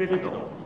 ベッド